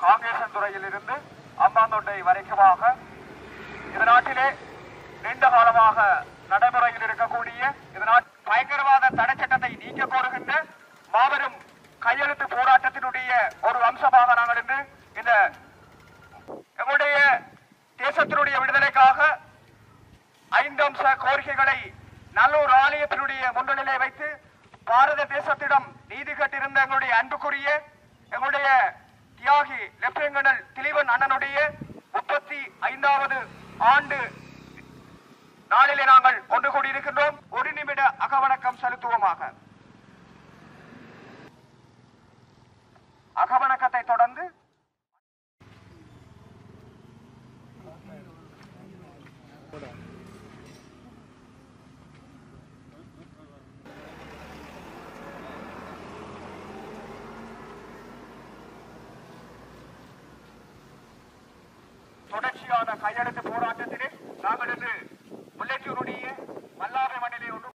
காங்கேசன் துறையில் இருந்து அம்பாந்தோட்டை வரைக்குமாக இந்த நாட்டிலே நீண்ட காலமாக நடைமுறையில் இருக்கக்கூடிய இதனால் பயங்கரவாத தடை சட்டத்தை நீக்க கோருகின்ற மாபெரும் கையெழுத்து போராட்டத்தினுடைய ஒரு அம்சமாக நாங்கள் இன்று இந்த எங்களுடைய தேசத்தினுடைய விடுதலைக்காக ஐந்து அம்ச கோரிக்கைகளை நல்லூர் ஆலயத்தினுடைய முன்னிலை வைத்து பாரத தேசத்திடம் நீதி கட்டிருந்த எங்களுடைய அன்புக்குரிய எங்களுடைய தியாகி லெப்டினன்ட் கர்னல் திலீவன் அண்ணனுடைய முப்பத்தி ஐந்தாவது ஆண்டு நாளிலே நாங்கள் ஒன்று கூடியிருக்கின்றோம். ஒரு நிமிட அகவணக்கம் செலுத்துவோமாக. அகவணக்கத்தை தொடர்ந்து தொடர்ச்சியான கையெழுத்து போராட்டத்திலே நாங்கள் இன்று முல்லைச்சூருடைய வல்லாரை